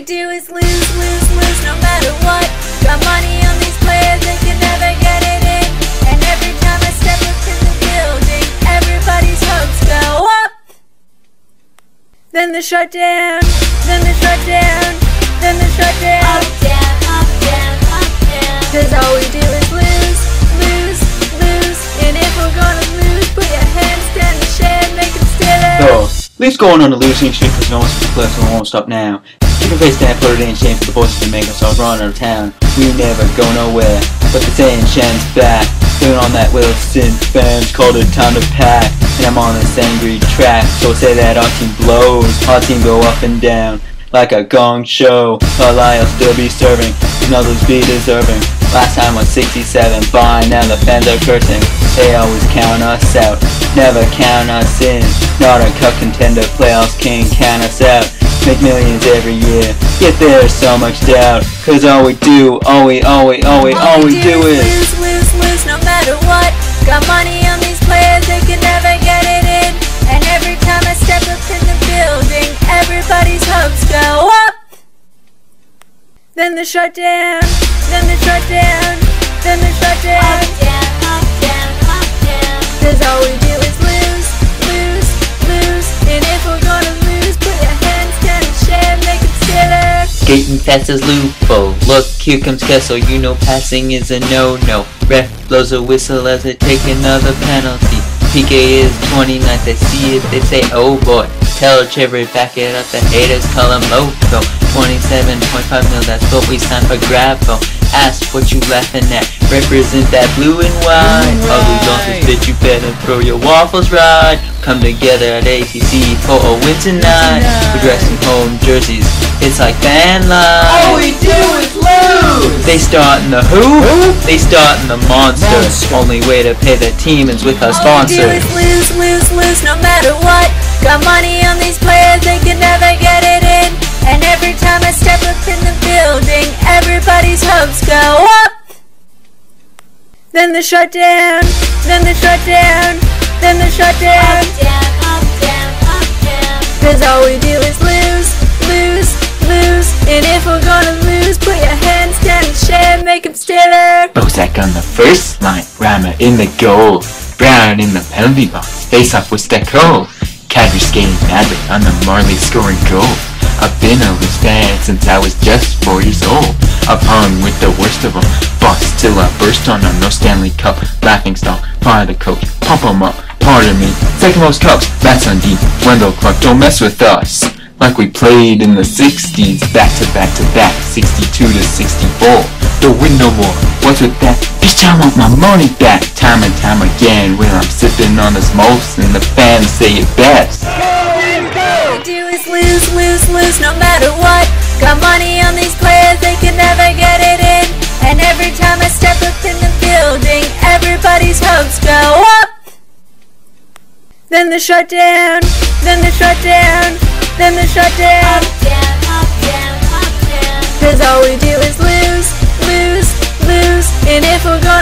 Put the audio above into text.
we do is lose, lose, lose no matter what. Got money on these players, they can never get it in. And every time I step up in the building, everybody's hopes go up. Then the shutdown, then the shutdown, then the shutdown. Up, down, up, down, up, down. Cause all we do is lose, lose, lose. And if we're gonna lose, put your hands down and share, make them still So, Leafs going on a losing streak because no one's the playoffs and won't stop now. Chicken face dad put it in for the boys to make us all run out of town. We never go nowhere, but the saying back. Doing on that Wilson fans called it time to pack. And I'm on this angry track, so say that our team blows. Our team go up and down like a gong show. I'll still be serving, and others be deserving. Last time was 67, fine, now the fans are cursing. They always count us out, never count us in. Not a cup contender, playoffs can't count us out. Make millions every year, yet there's so much doubt. Cause all we do, all we, all we, all we, all we do is lose, lose, lose no matter what. Got money on these players, they can never get it in. And every time I step up in the building, everybody's hopes go up. Then the shutdown, then the shutdown, then the shutdown. Up, down, up, down, up, down. Cause all we do As Lupo. Look, here comes Kessel. You know passing is a no-no. Ref blows a whistle as they take another penalty. PK is 29th. They see it, they say, oh boy. Tell Cherry back it up. The haters call him loco. 27.5 mil. That's what we signed for Grabo. Ask what you laughing at. Represent that blue and white. All these donkeys, bitch, you better throw your waffles right. Come together at ACC for a oh win tonight. We're dressing home jerseys. It's like fan life. All we do is lose! They start in the who? They start in the monster. Only way to pay the team is with a All we do sponsor. is lose, lose, lose no matter what. Got money on these players, they can never get it in. And every time I step up in the building, everybody's hopes go up. Then the shutdown, then the shutdown, then the shutdown. Them stiller. Bozak on the first line, Reimer in the goal, Brown in the penalty box, face off with Steckel, Kadri skating magic on the Marley scoring goal. I've been a Leafs fan since I was just four years old. I've hung with the worst of 'em, bust till I burst on 'em. No Stanley Cup, laughing stock, of the coach, pump 'em up, pardon me. Second most cups, that's on deep. Wendell Clark, don't mess with us. Like we played in the 60s, back to back to back, 62 to 64. Don't win no more. What's with that? Bitch, I want my money back. Time and time again, when I'm sipping on this most, and the fans say it best. All we do is lose, lose, lose no matter what. Got money on these players, they can never get it in. And every time I step up in the building, everybody's hopes go up. Then the shutdown, then the shutdown, then the shutdown. All we do is lose, lose, lose. And if we're gonna